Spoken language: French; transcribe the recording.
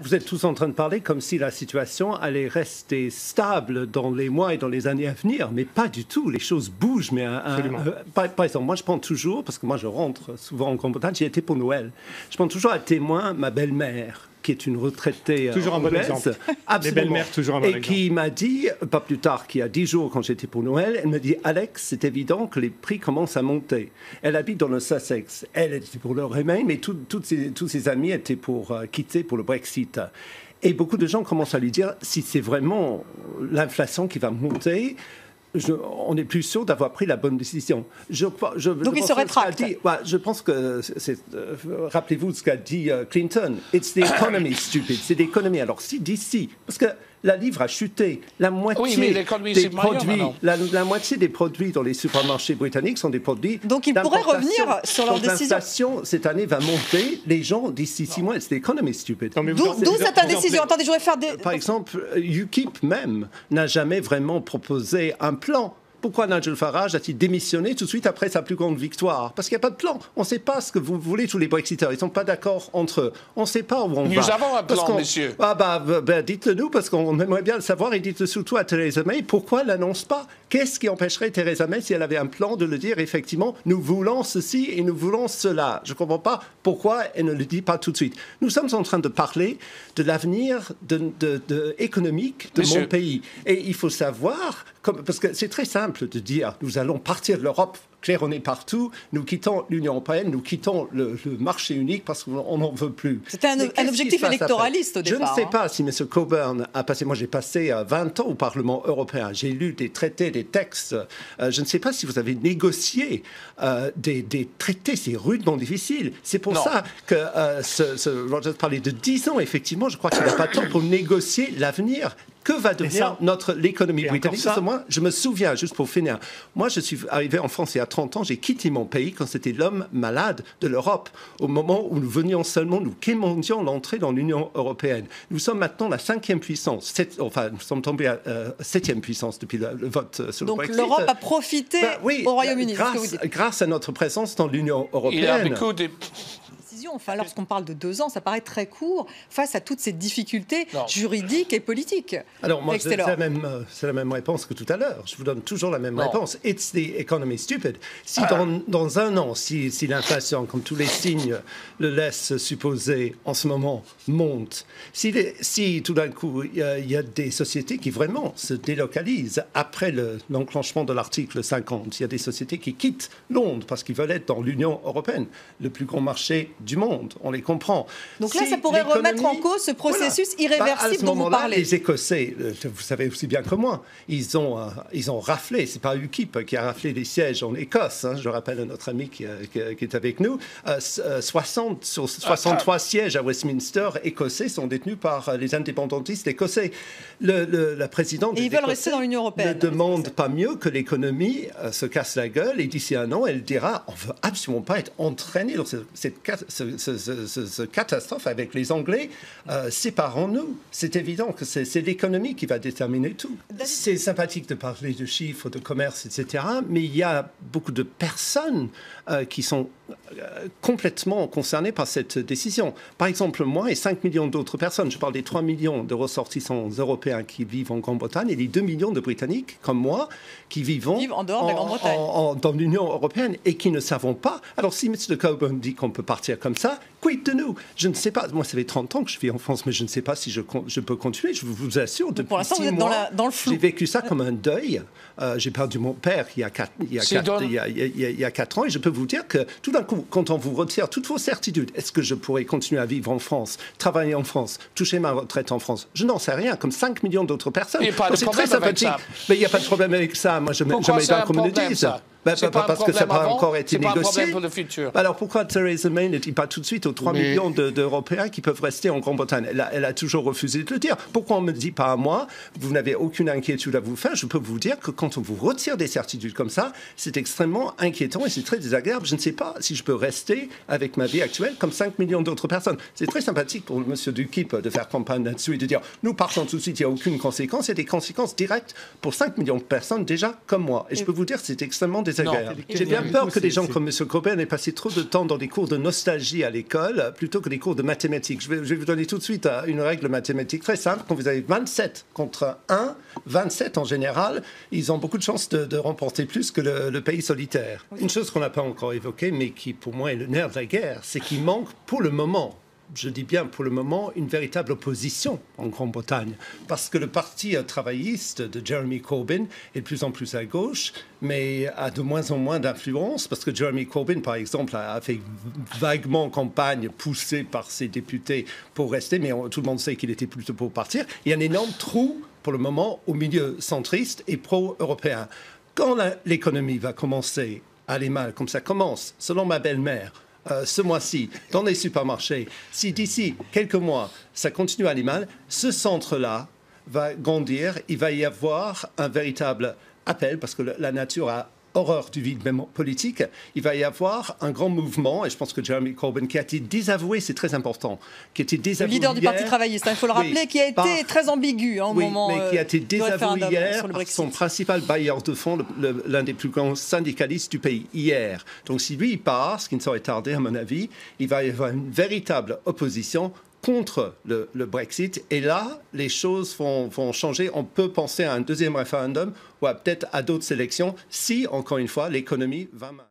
Vous êtes tous en train de parler comme si la situation allait rester stable dans les mois et dans les années à venir, mais pas du tout. Les choses bougent. Mais un, un, euh, par, par, exemple, moi je prends toujours, parce que moi je rentre souvent en Grande-Bretagne, j'y étais pour Noël, je prends toujours à témoin ma belle-mère qui est une retraitée euh, toujours un bon exemple. Les belles-mères, toujours un bon Et exemple. qui m'a dit, pas plus tard qu'il y a dix jours quand j'étais pour Noël, elle me dit Alex, c'est évident que les prix commencent à monter. Elle habite dans le Sussex. Elle était pour le Remain, mais tout, toutes ses, tous ses amis étaient pour euh, quitter pour le Brexit. Et beaucoup de gens commencent à lui dire si c'est vraiment l'inflation qui va monter. Je, on est plus sûr d'avoir pris la bonne décision. Je, je, Donc il se rétracte. Dit, ouais, je pense que, euh, rappelez-vous ce qu'a dit euh, Clinton, it's the economy stupid, c'est l'économie. Alors si d'ici, parce que la livre a chuté, la moitié oui, des produits, la, la, moitié des produits dans les supermarchés britanniques sont des produits. Donc ils pourraient revenir sur leur décision. L'inflation cette année va monter. Les gens d'ici six mois, c'est l'économie stupide. D'où cette indécision. Attendez, je voudrais faire des. Par exemple, UKIP même n'a jamais vraiment proposé un plan pourquoi Nigel Farage a-t-il démissionné tout de suite après sa plus grande victoire? Parce qu'il n'y a pas de plan. On ne sait pas ce que vous voulez, tous les Brexiteurs. Ils ne sont pas d'accord entre eux. On ne sait pas où on Nous va. Nous avons un plan, monsieur. Ah bah, bah dites-le nous, parce qu'on aimerait bien le savoir, et dites-le surtout à Theresa May. Pourquoi elle l'annonce pas? Qu'est-ce qui empêcherait Theresa May, si elle avait un plan, de le dire effectivement, nous voulons ceci et nous voulons cela Je ne comprends pas pourquoi elle ne le dit pas tout de suite. Nous sommes en train de parler de l'avenir de, de, de, économique de monsieur. mon pays. Et il faut savoir, comme, parce que c'est très simple de dire, nous allons partir de l'Europe claironner partout, nous quittons l'Union européenne, nous quittons le, le marché unique parce qu'on n'en veut plus. C'était un, un, objectif électoraliste au départ. Je ne sais hein. pas si M. Coburn a passé, moi j'ai passé 20 ans au Parlement européen, j'ai lu des traités, des textes, euh, je ne sais pas si vous avez négocié euh, des, des, traités, c'est rudement difficile. C'est pour non. ça que euh, ce, ce Rogers parlait de 10 ans, effectivement, je crois qu'il n'y a pas de temps pour négocier l'avenir que va devenir ça, notre l'économie britannique ça, Moi, je me souviens, juste pour finir, moi, je suis arrivé en France il y a 30 ans, j'ai quitté mon pays quand c'était l'homme malade de l'Europe, au moment où nous venions seulement, nous quémandions l'entrée dans l'Union européenne. Nous sommes maintenant la cinquième puissance, sept, enfin, nous sommes tombés à euh, septième puissance depuis le, le vote sur Donc le Brexit. l'Europe a profité ben, oui, au Royaume-Uni. Grâce, grâce à notre présence dans l'Union européenne. Il Enfin, lorsqu'on parle de deux ans, ça paraît très court face à toutes ces difficultés non. juridiques et politiques. Alors, moi, c'est la, même, euh, la même réponse que tout à l'heure. Je vous donne toujours la même non. réponse. It's the economy stupid. Si dans, dans un an, si, si l'inflation, comme tous les signes le laissent supposer en ce moment, monte, si, les, si tout d'un coup, il y, y, a des sociétés qui vraiment se délocalisent après l'enclenchement de l'article 50, il y a des sociétés qui quittent Londres parce qu'ils veulent être dans l'Union européenne, le plus grand marché du monde, on les comprend. Donc là, si ça pourrait remettre en cause ce processus voilà. irréversible bah, dont vous parlez. Les Écossais, vous savez aussi bien que moi, ils ont, euh, ils ont raflé, c'est pas UKIP qui a raflé les sièges en Écosse, hein, je rappelle à notre ami qui, qui, qui est avec nous, euh, 60 sur 63 ah, sièges à Westminster écossais sont détenus par les indépendantistes écossais. Le, le, la présidente et ils veulent rester dans l'Union européenne. ne demande pas mieux que l'économie euh, se casse la gueule et d'ici un an, elle dira on veut absolument pas être entraîné dans cette, cette ce, ce, ce, ce, catastrophe avec les Anglais, euh, séparons-nous. C'est évident que c'est l'économie qui va déterminer tout. C'est sympathique de parler de chiffres, de commerce, etc. Mais il y a beaucoup de personnes euh, qui sont complètement concernées par cette décision. Par exemple, moi et 5 millions d'autres personnes, je parle des 3 millions de ressortissants européens qui vivent en Grande-Bretagne et les 2 millions de Britanniques comme moi qui vivent en dehors de la Grande-Bretagne. dans l'Union européenne et qui ne savons pas. Alors si M. Coburn dit qu'on peut partir comme ça, quid de nous? Je ne sais pas. Moi, ça fait 30 ans que je vis en France, mais je ne sais pas si je, je peux continuer. Je vous assure, depuis Pour l'instant, vous êtes mois, dans, la, dans, le flou. J'ai vécu ça comme un deuil. Euh, j'ai perdu mon père il y, a 4, il, y a 4, dans... il, y a, il, y a, il y a 4 ans et je peux vous dire que tout d'un coup, quand on vous retire toutes vos certitudes, est-ce que je pourrais continuer à vivre en France, travailler en France, toucher ma retraite en France? Je n'en sais rien, comme 5 millions d'autres personnes. C'est très sympathique. Mais il n'y a pas de problème avec ça. Moi, je j'aimerais bien qu'on me dise. Ben, pas, pas parce que ça n'a pas encore été pas négocié. Un pour le futur. Alors pourquoi Theresa May ne dit pas tout de suite aux 3 Mais... millions d'Européens de, qui peuvent rester en Grande-Bretagne? Elle, elle, a toujours refusé de le dire. Pourquoi on ne me dit pas à moi Vous n'avez aucune inquiétude à vous faire. Je peux vous dire que quand on vous retire des certitudes comme ça, c'est extrêmement inquiétant et c'est très désagréable. Je ne sais pas si je peux rester avec ma vie actuelle comme 5 millions d'autres personnes. C'est très sympathique pour monsieur Dukip de faire campagne là-dessus et de dire nous partons tout de suite, il n'y a aucune conséquence. Il y a des conséquences directes pour 5 millions de personnes déjà comme moi. Et je peux vous dire c'est extrêmement désagréable. J'ai bien peur que des gens comme M. Corbyn aient passé trop de temps dans des cours de nostalgie à l'école plutôt que des cours de mathématiques. Je vais, je vais vous donner tout de suite euh, une règle mathématique très simple. Quand vous avez 27 contre 1, 27 en général, ils ont beaucoup de chances de, remporter plus que le, le pays solitaire. Une chose qu'on n'a pas encore évoquée, mais qui pour moi est le nerf de la guerre, c'est qu'il manque pour le moment je dis bien pour le moment, une véritable opposition en Grande-Bretagne. Parce que le parti travailliste de Jeremy Corbyn est de plus en plus à gauche, mais a de moins en moins d'influence. Parce que Jeremy Corbyn, par exemple, a fait vaguement campagne poussée par ses députés pour rester, mais tout le monde sait qu'il était plutôt pour partir. Il y a un énorme trou pour le moment au milieu centriste et pro-européen. Quand l'économie va commencer à aller mal, comme ça commence, selon ma belle-mère, euh, ce mois-ci dans les supermarchés, si d'ici quelques mois ça continue à aller mal, ce centre-là va grandir, il va y avoir un véritable appel, parce que la nature a horreur du vide même politique, il va y avoir un grand mouvement, et je pense que Jeremy Corbyn, qui a été désavoué, c'est très important, qui a été désavoué. Le leader du Parti travailliste, hein, il faut le rappeler, qui a été très ambigu en hein, oui, moment. Mais qui a été euh, désavoué hier son principal bailleur de fonds, l'un des plus grands syndicalistes du pays, hier. Donc si lui il part, ce qui ne saurait tarder à mon avis, il va y avoir une véritable opposition contre le, Brexit. Et là, les choses vont, changer. On peut penser à un deuxième référendum ou peut-être à d'autres élections si, encore une fois, l'économie va mal.